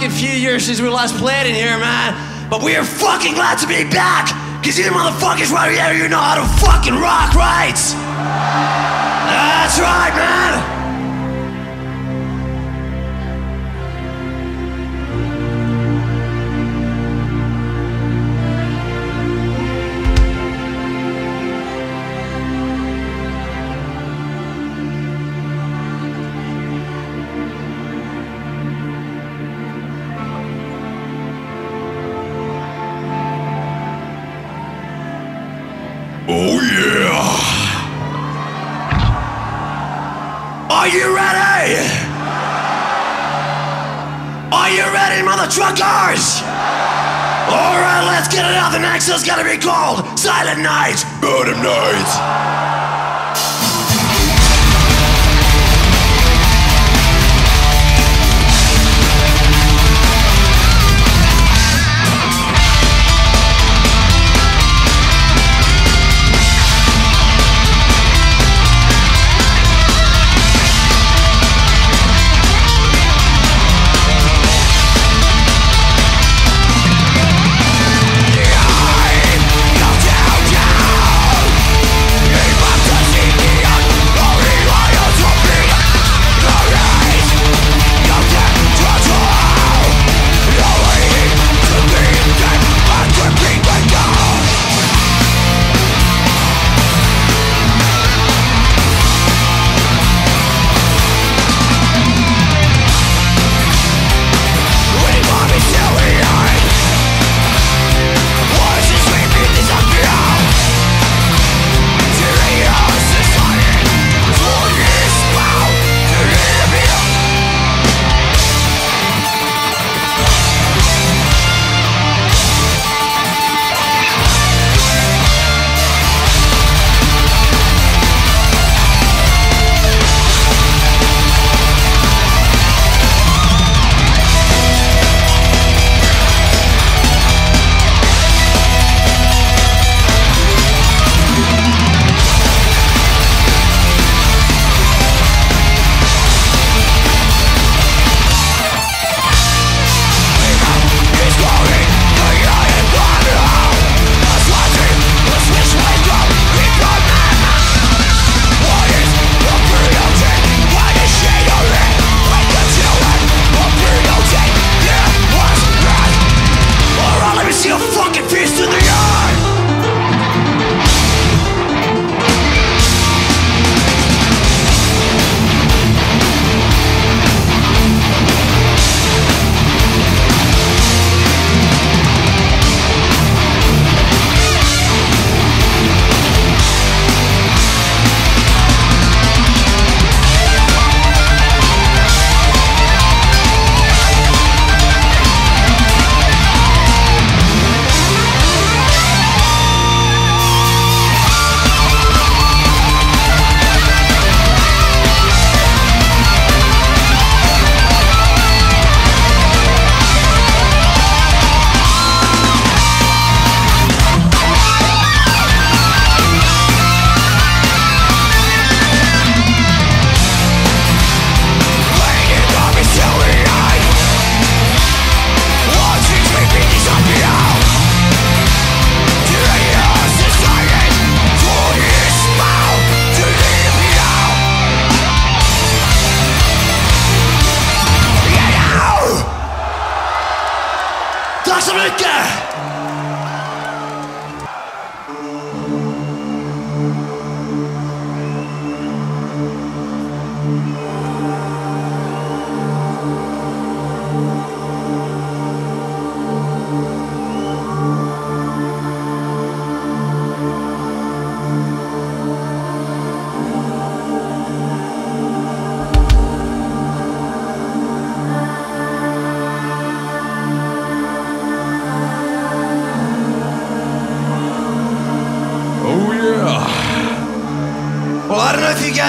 fucking few years since we last played in here, man. But we are fucking glad to be back. Cause you motherfuckers right here, you know how to fucking rock, right? That's right, man. Next one's gonna be called Silent Night. Bodom Night.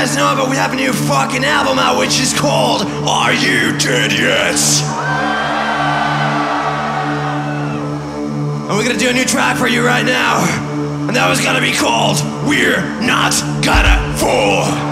Guys know, but we have a new fucking album out, which is called Are You Dead Yet? And we're gonna do a new track for you right now. and that was gonna be called We're Not Gonna Fall.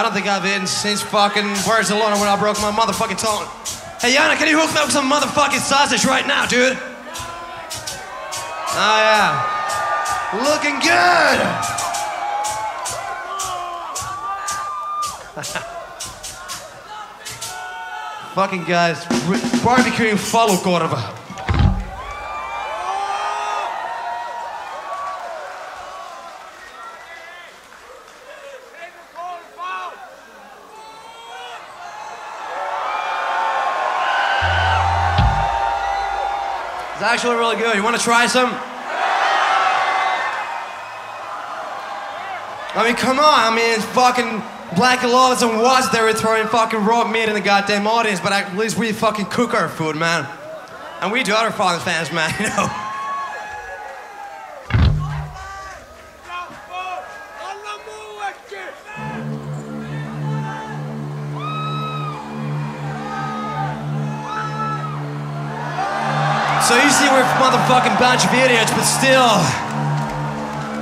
I don't think I've eaten since fucking Barcelona when I broke my motherfucking tongue. Hey, Janne, can you hook me up some motherfucking sausage right now, dude? Oh, yeah. Looking good! Fucking guys, barbecuing follow Córdoba. It's actually really good. You want to try some? I mean, come on. I mean, it's fucking Black Laws and was they were throwing fucking raw meat in the goddamn audience, but at least we fucking cook our food, man. And we do other fucking fans, man, you know. So you see we're a motherfucking bunch of idiots, but still,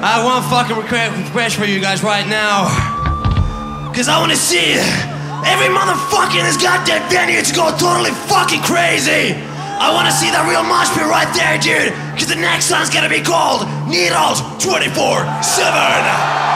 I have one fucking request for you guys right now. Cause I wanna see every motherfucker in this goddamn venue to go totally fucking crazy. I wanna see that real mosh pit right there, dude. Cause the next song's gonna be called Needled 24 7.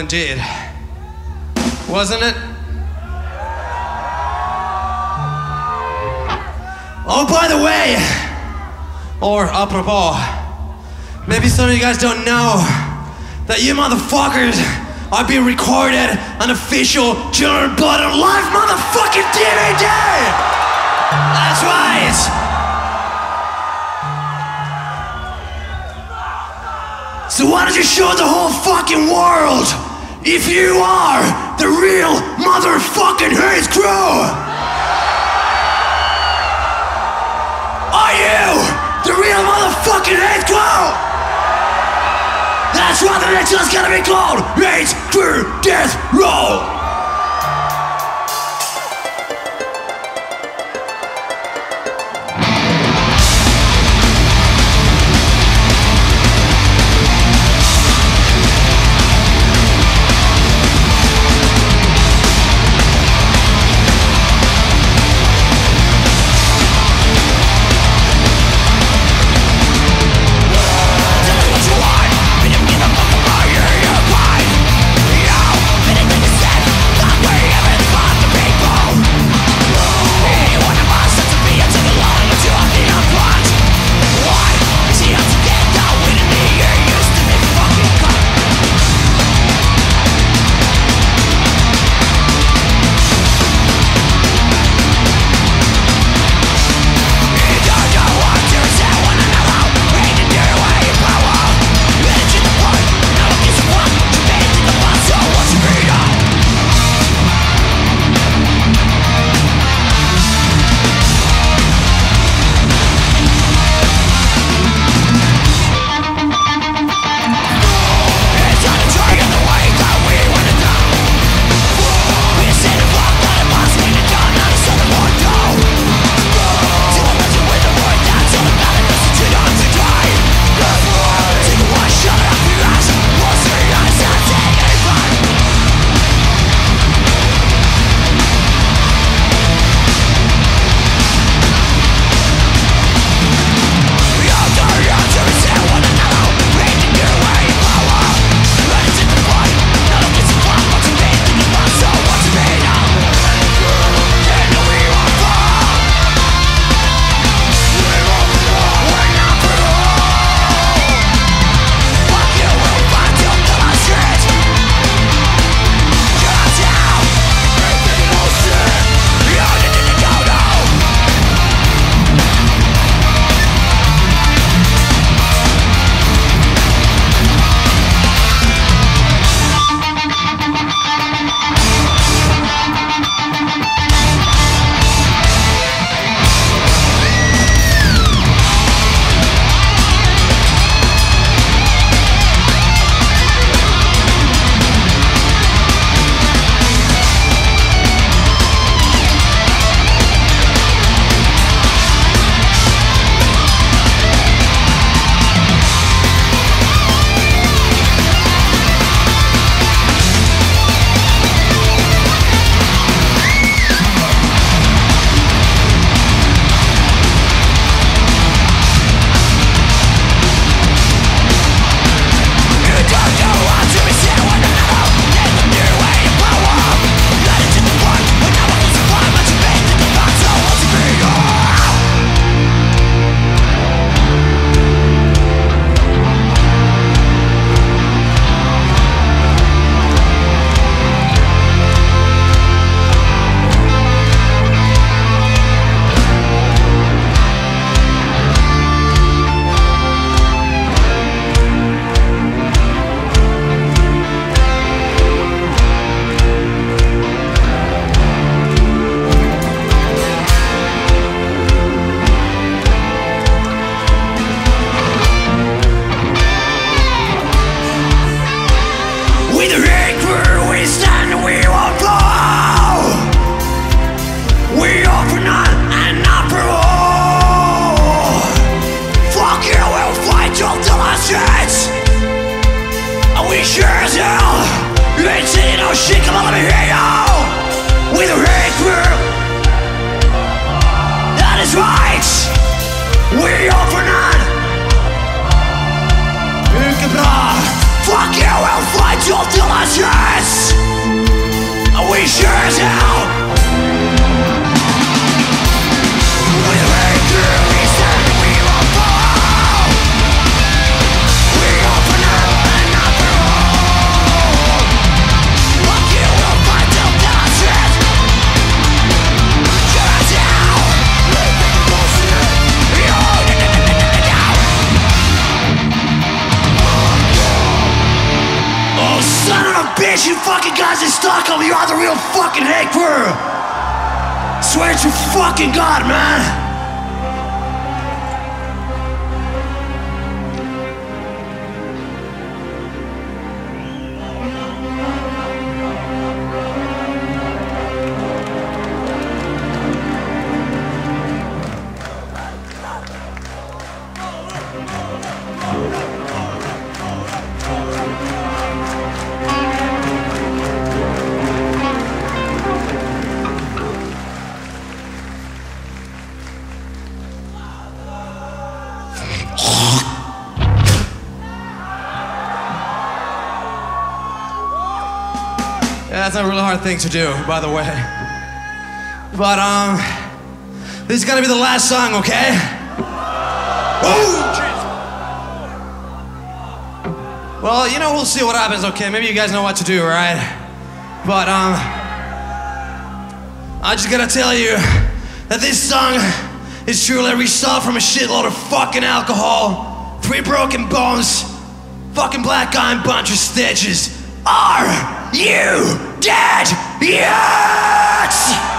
Indeed. Wasn't it? Oh, by the way, or apropos, maybe some of you guys don't know that you motherfuckers are being recorded on official John Button live motherfucking DVD! That's right! So why don't you show the whole fucking world if you are the real motherfucking Hate Crew? Are you the real motherfucking Hate Crew? That's right, the next one's gonna be called Hate Crew Death Roll! To do, by the way. But, um, this is gonna be the last song, okay? Oh, Well, you know, we'll see what happens, okay? Maybe you guys know what to do, right? But, um, I just gotta tell you that this song is truly result from a shitload of fucking alcohol, three broken bones, fucking black eye and bunch of stitches. Are you dead yet!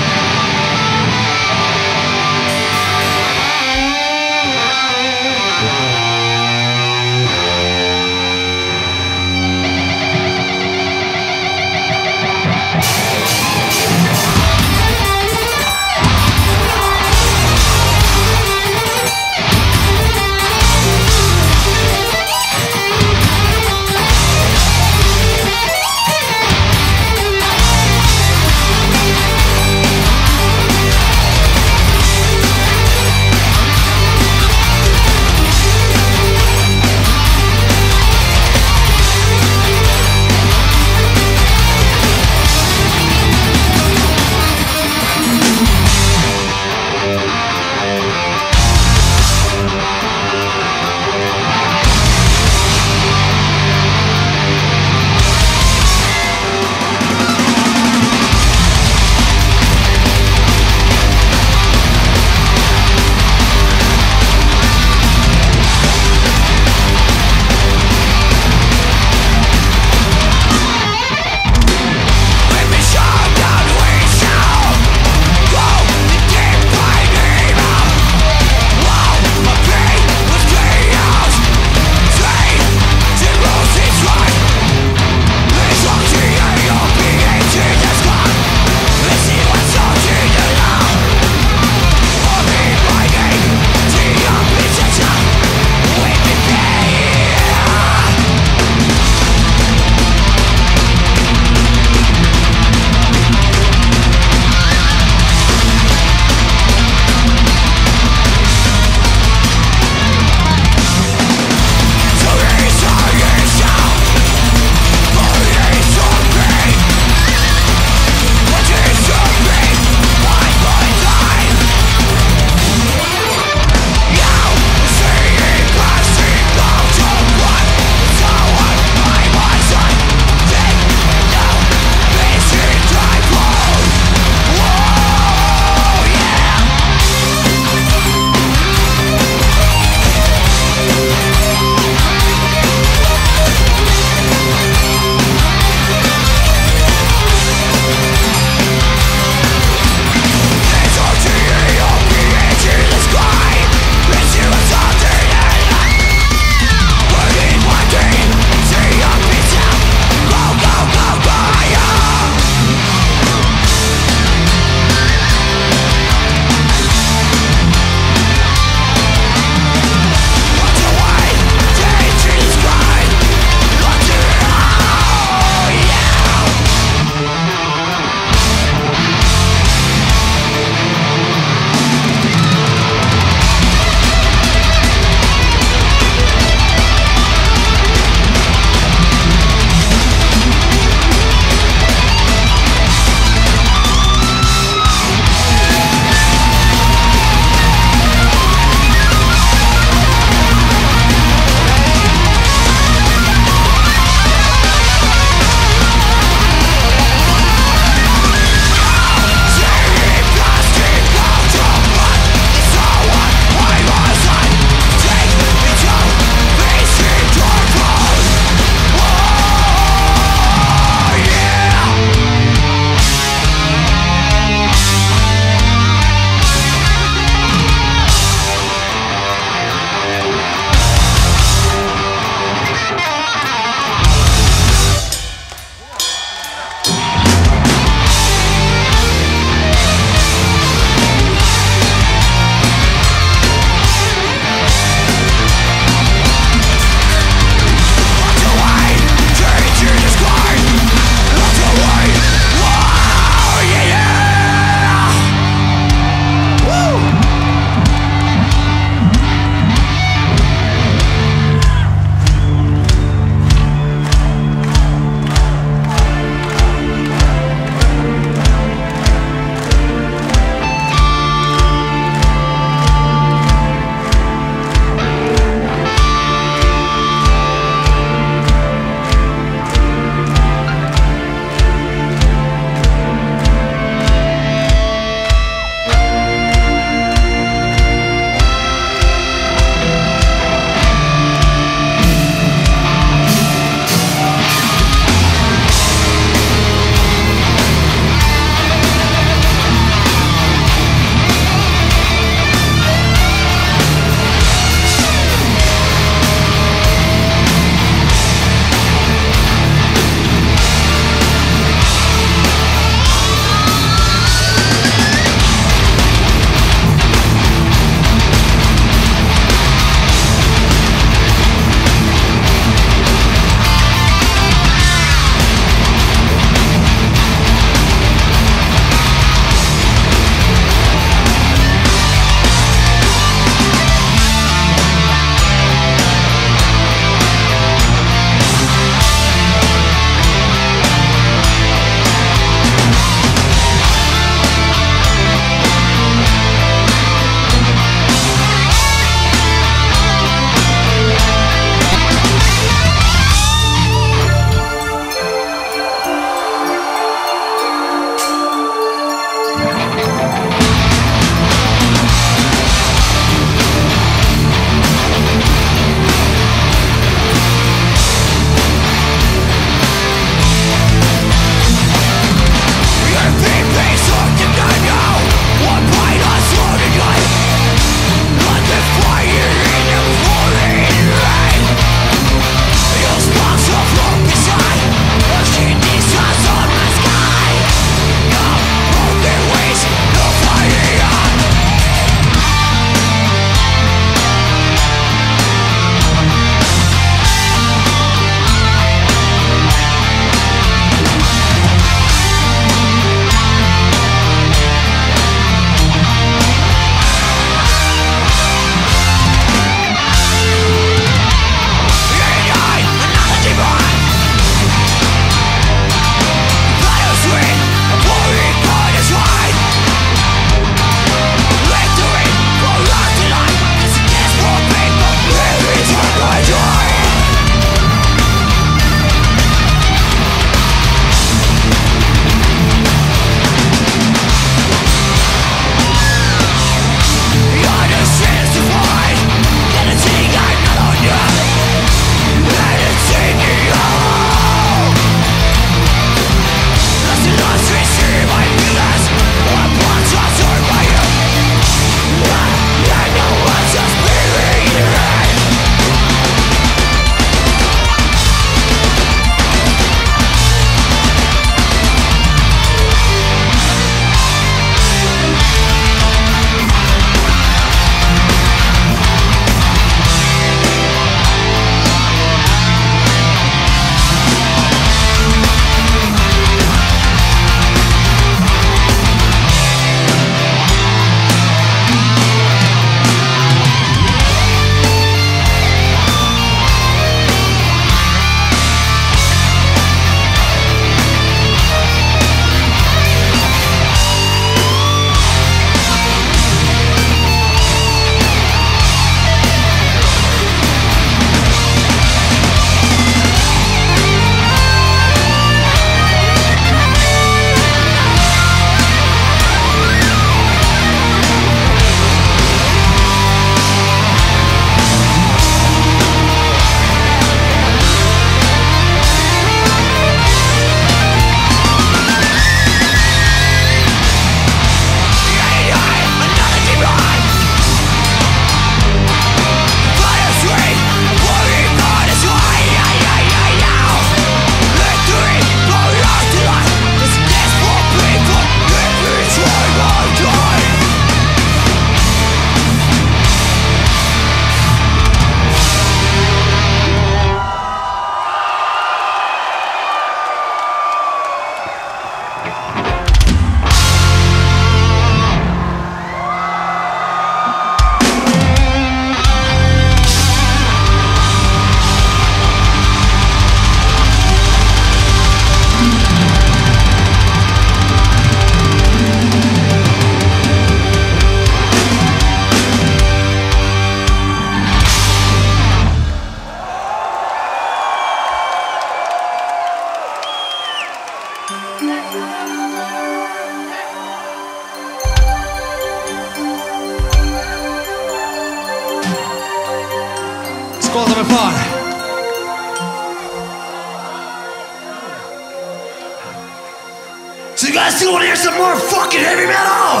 Some more fucking heavy metal?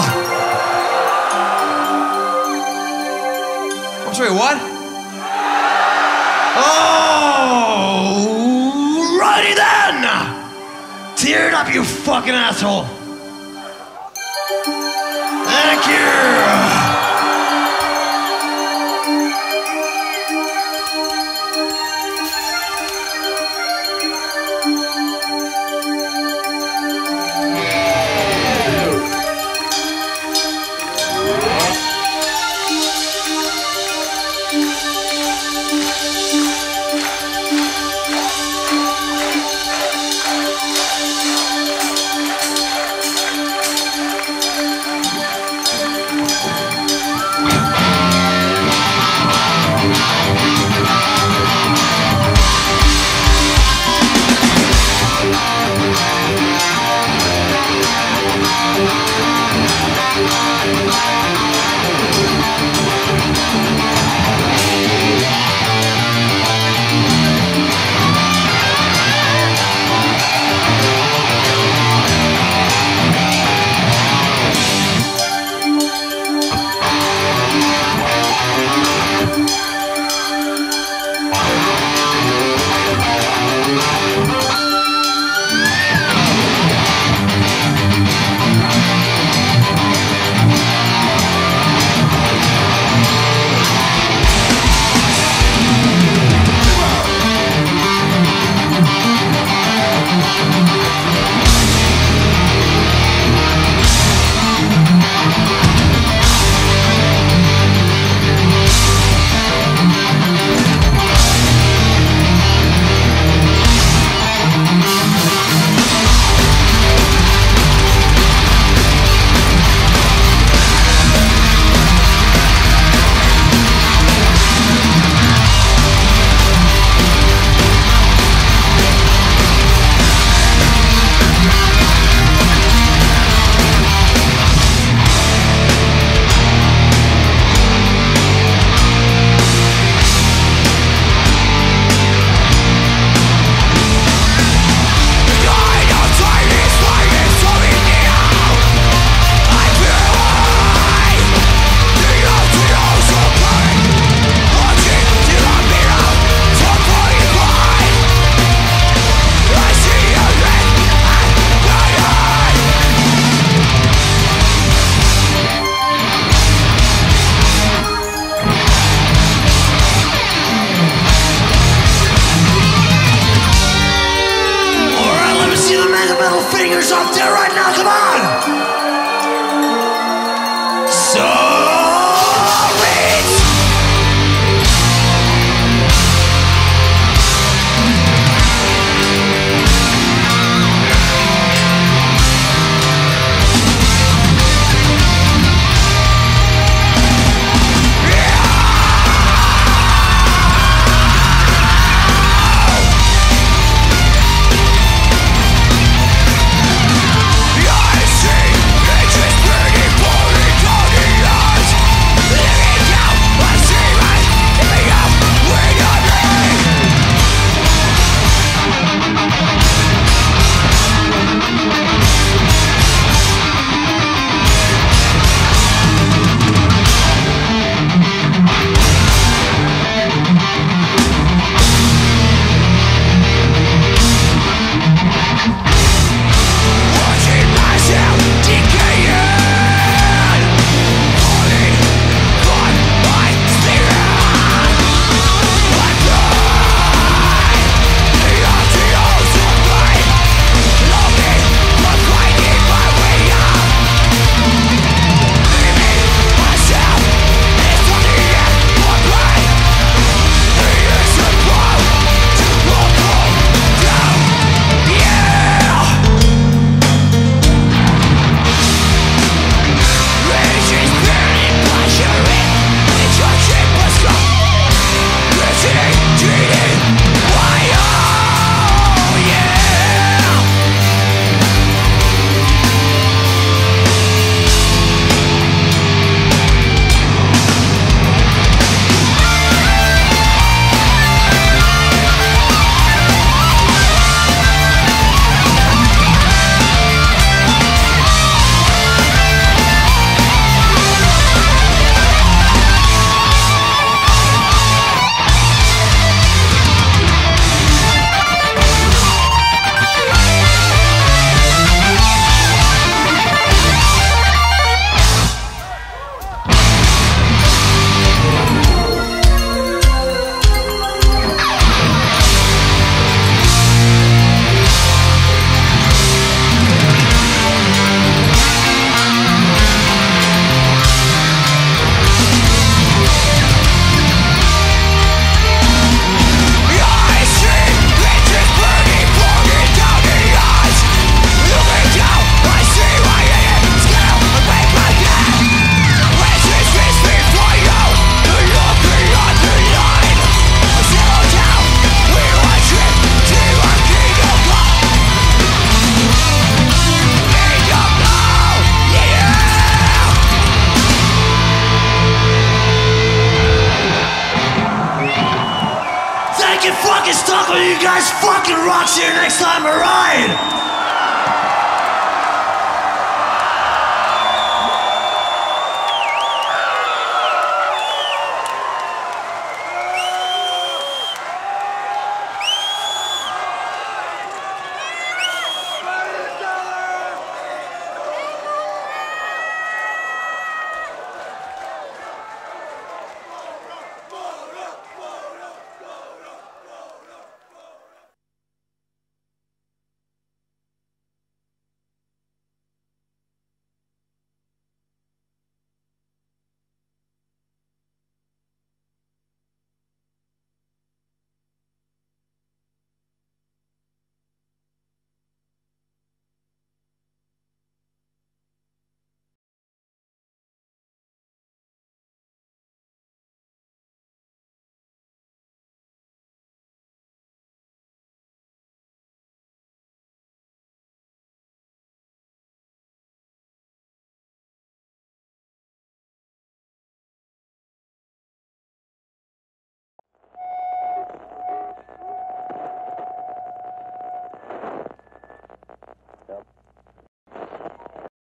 I'm sorry, what? Oh, righty then. Tear it up, you fucking asshole. Thank you.